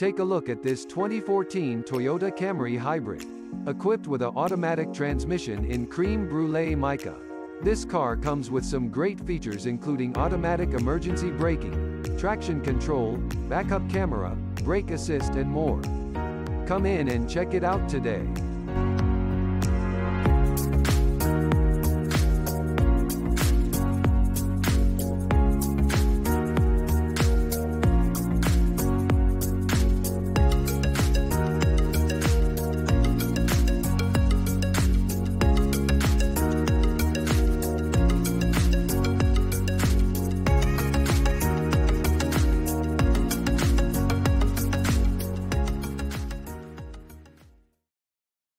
Take a look at this 2014 Toyota Camry Hybrid. Equipped with an automatic transmission in cream brulee mica. This car comes with some great features including automatic emergency braking, traction control, backup camera, brake assist and more. Come in and check it out today.